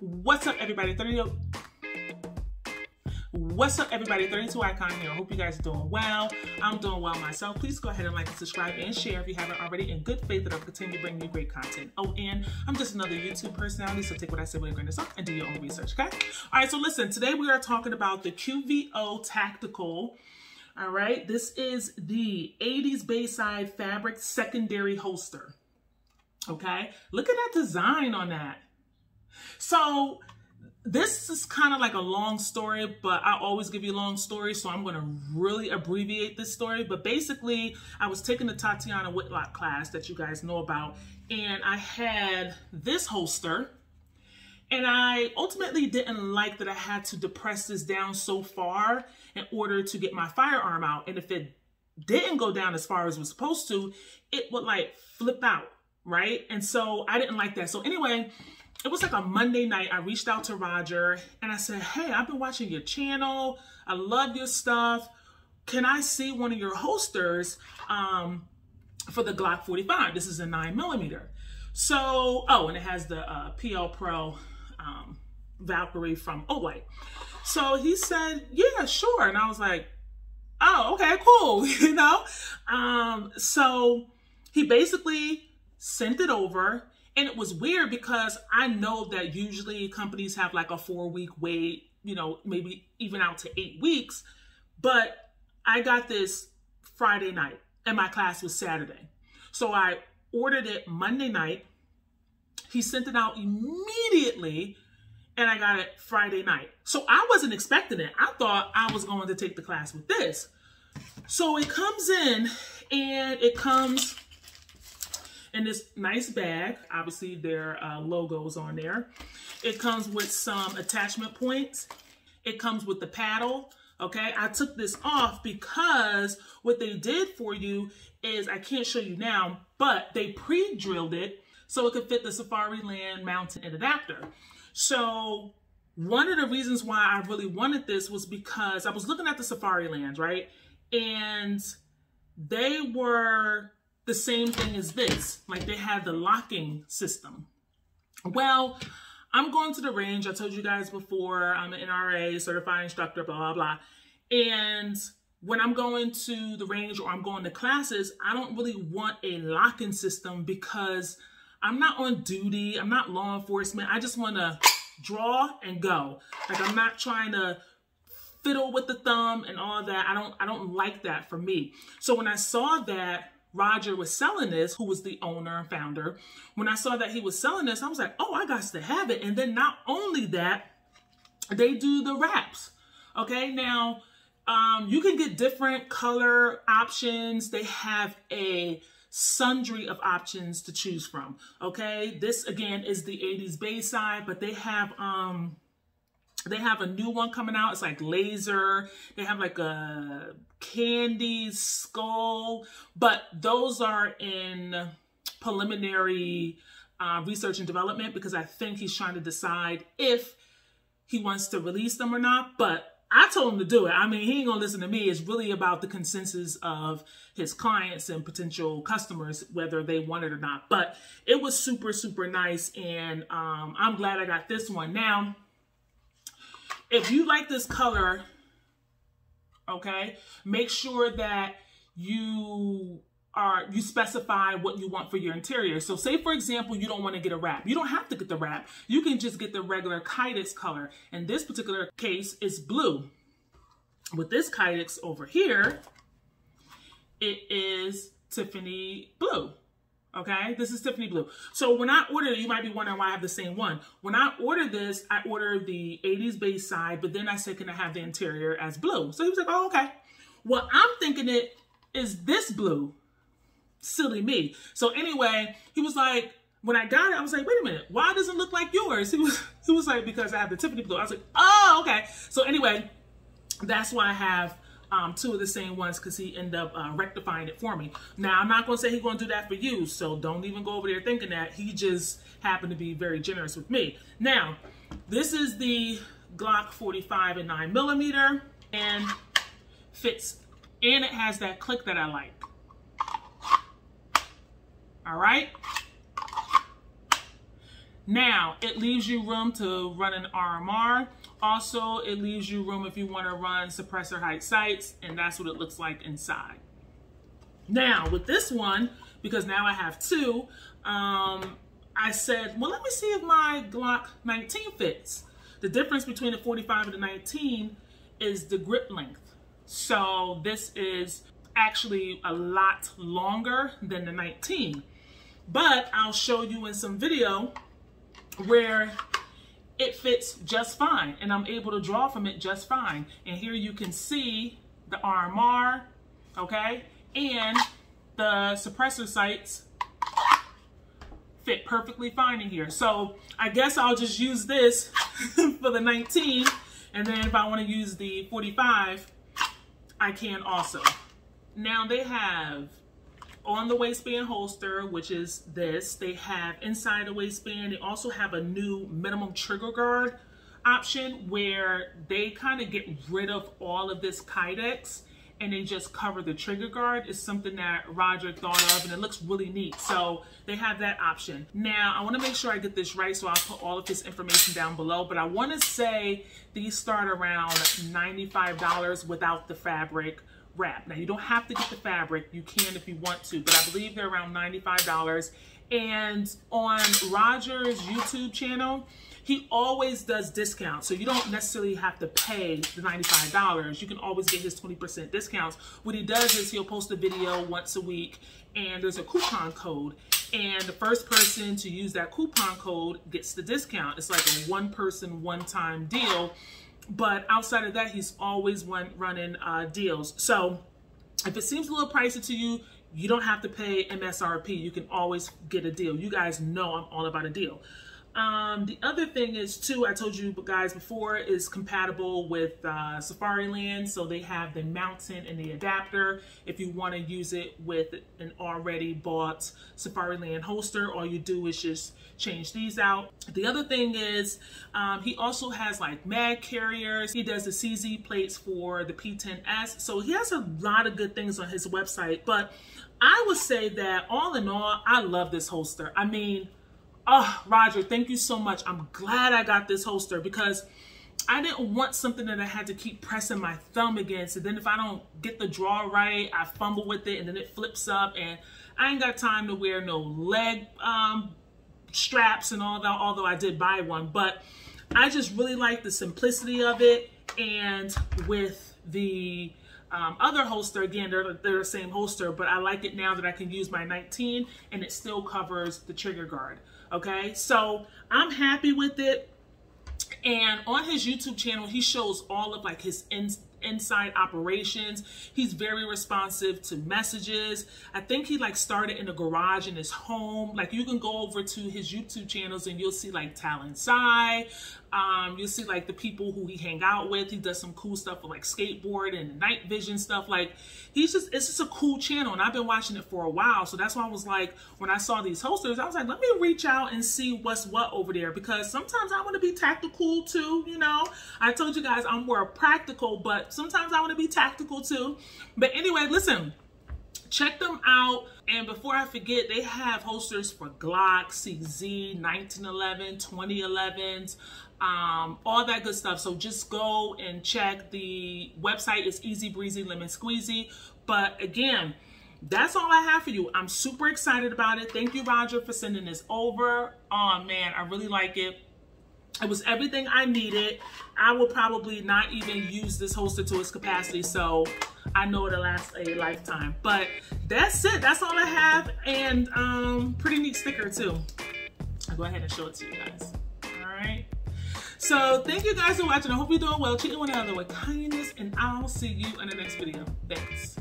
What's up, everybody? 30. What's up, everybody? 32 Icon here. I hope you guys are doing well. I'm doing well myself. Please go ahead and like subscribe and share if you haven't already. In good faith that I'll continue to bring you great content. Oh, and I'm just another YouTube personality, so take what I say with a grain of salt and do your own research, okay? All right, so listen, today we are talking about the QVO Tactical. All right, this is the 80s Bayside Fabric Secondary Holster. Okay, look at that design on that. So this is kind of like a long story, but I always give you long stories, so I'm going to really abbreviate this story. But basically, I was taking the Tatiana Whitlock class that you guys know about, and I had this holster, and I ultimately didn't like that I had to depress this down so far in order to get my firearm out. And if it didn't go down as far as it was supposed to, it would like flip out, right? And so I didn't like that. So anyway, it was like a Monday night. I reached out to Roger and I said, Hey, I've been watching your channel. I love your stuff. Can I see one of your holsters um, for the Glock 45? This is a nine millimeter. So, oh, and it has the uh, PL Pro um, Valkyrie from Olight. So he said, yeah, sure. And I was like, oh, okay, cool. you know? Um, so he basically sent it over and it was weird because I know that usually companies have like a four week wait, you know, maybe even out to eight weeks. But I got this Friday night and my class was Saturday. So I ordered it Monday night. He sent it out immediately and I got it Friday night. So I wasn't expecting it. I thought I was going to take the class with this. So it comes in and it comes in this nice bag. Obviously, their uh, logos on there. It comes with some attachment points. It comes with the paddle. Okay, I took this off because what they did for you is, I can't show you now, but they pre-drilled it so it could fit the Safariland mountain and adapter. So one of the reasons why I really wanted this was because I was looking at the Safarilands, right? And they were the same thing as this. Like they had the locking system. Well, I'm going to the range. I told you guys before, I'm an NRA certified instructor, blah, blah, blah. And when I'm going to the range or I'm going to classes, I don't really want a locking system because I'm not on duty. I'm not law enforcement. I just want to draw and go. Like I'm not trying to fiddle with the thumb and all that. I don't I don't like that for me. So when I saw that Roger was selling this, who was the owner and founder, when I saw that he was selling this, I was like, oh, I got to have it. And then not only that, they do the wraps. Okay, now um, you can get different color options. They have a sundry of options to choose from. Okay, this again is the 80s Bayside, but they have um they have a new one coming out. It's like laser. They have like a candy skull, but those are in preliminary uh, research and development because I think he's trying to decide if he wants to release them or not. But I told him to do it. I mean, he ain't gonna listen to me. It's really about the consensus of his clients and potential customers, whether they want it or not. But it was super, super nice. And um, I'm glad I got this one. Now, if you like this color, okay, make sure that you are you specify what you want for your interior. So say for example, you don't want to get a wrap. You don't have to get the wrap. You can just get the regular Kydex color. In this particular case, it's blue. With this Kydex over here, it is Tiffany blue. Okay, this is Tiffany blue. So when I ordered you might be wondering why I have the same one. When I ordered this, I ordered the 80s base Bayside, but then I said, can I have the interior as blue? So he was like, oh, okay. Well, I'm thinking it is this blue silly me. So anyway, he was like, when I got it, I was like, wait a minute, why does it look like yours? He was, he was like, because I have the Tiffany blue. I was like, oh, okay. So anyway, that's why I have um, two of the same ones because he ended up uh, rectifying it for me. Now, I'm not going to say he's going to do that for you, so don't even go over there thinking that. He just happened to be very generous with me. Now, this is the Glock 45 and 9 millimeter and fits, and it has that click that I like. All right. Now, it leaves you room to run an RMR. Also, it leaves you room if you want to run suppressor height sights, and that's what it looks like inside. Now, with this one, because now I have two, um, I said, well, let me see if my Glock 19 fits. The difference between the 45 and the 19 is the grip length. So this is actually a lot longer than the 19. But I'll show you in some video where it fits just fine and I'm able to draw from it just fine. And here you can see the RMR, okay? And the suppressor sights fit perfectly fine in here. So I guess I'll just use this for the 19 and then if I want to use the 45, I can also. Now they have on the waistband holster, which is this. They have inside the waistband. They also have a new minimum trigger guard option where they kind of get rid of all of this kydex and they just cover the trigger guard is something that Roger thought of and it looks really neat. So they have that option. Now I wanna make sure I get this right so I'll put all of this information down below, but I wanna say these start around $95 without the fabric wrap. Now you don't have to get the fabric, you can if you want to, but I believe they're around $95. And on Roger's YouTube channel, he always does discounts. So you don't necessarily have to pay the $95. You can always get his 20% discounts. What he does is he'll post a video once a week and there's a coupon code. And the first person to use that coupon code gets the discount. It's like a one person, one time deal. But outside of that, he's always one, running uh, deals. So if it seems a little pricey to you, you don't have to pay MSRP. You can always get a deal. You guys know I'm all about a deal. Um, the other thing is too, I told you guys before, is compatible with uh, Safariland. So they have the mountain and the adapter. If you want to use it with an already bought Safariland holster, all you do is just change these out. The other thing is um, he also has like mag carriers. He does the CZ plates for the P10S. So he has a lot of good things on his website. But I would say that all in all, I love this holster. I mean, Oh, Roger, thank you so much. I'm glad I got this holster because I didn't want something that I had to keep pressing my thumb against. And then if I don't get the draw right, I fumble with it and then it flips up. And I ain't got time to wear no leg um, straps and all that, although I did buy one. But I just really like the simplicity of it. And with the um, other holster, again, they're, they're the same holster, but I like it now that I can use my 19 and it still covers the trigger guard. Okay, so I'm happy with it. And on his YouTube channel, he shows all of like his in inside operations. He's very responsive to messages. I think he like started in a garage in his home. Like you can go over to his YouTube channels and you'll see like Talon Sai, um, you'll see like the people who he hang out with. He does some cool stuff with like skateboard and night vision stuff. Like he's just, it's just a cool channel. And I've been watching it for a while. So that's why I was like, when I saw these holsters, I was like, let me reach out and see what's what over there. Because sometimes I want to be tactical too, you know. I told you guys I'm more practical, but sometimes I want to be tactical too. But anyway, listen, check them out. And before I forget, they have holsters for Glock, CZ, 1911, 2011s, um, all that good stuff. So just go and check. The website is Easy Breezy Lemon Squeezy. But again, that's all I have for you. I'm super excited about it. Thank you, Roger, for sending this over. Oh, man, I really like it. It was everything I needed. I will probably not even use this holster to its capacity, so I know it'll last a lifetime. But that's it. That's all I have, and um, pretty neat sticker too. I'll go ahead and show it to you guys. All right. So thank you guys for watching. I hope you're doing well, treating one another with kindness, and I'll see you in the next video. Thanks.